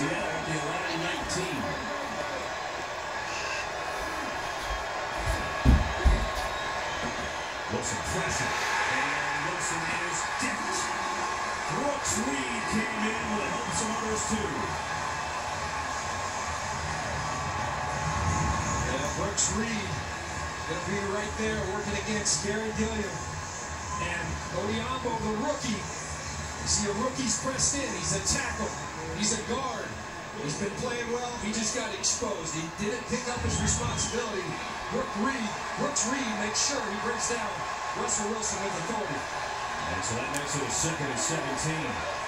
Seattle at the 11-19. Wilson pressure. And Wilson is decked. Brooks Reed came in with help some others too. Yeah, Brooks Reed going to be right there working against Garry Gilliam. And Odhiambo, the rookie. You see a rookie's pressed in. He's a tackle. He's a. He's been playing well. He just got exposed. He didn't pick up his responsibility. Brooks Reed, Brooks Reed makes sure he brings down Russell Wilson with authority. And so that makes it a second and 17.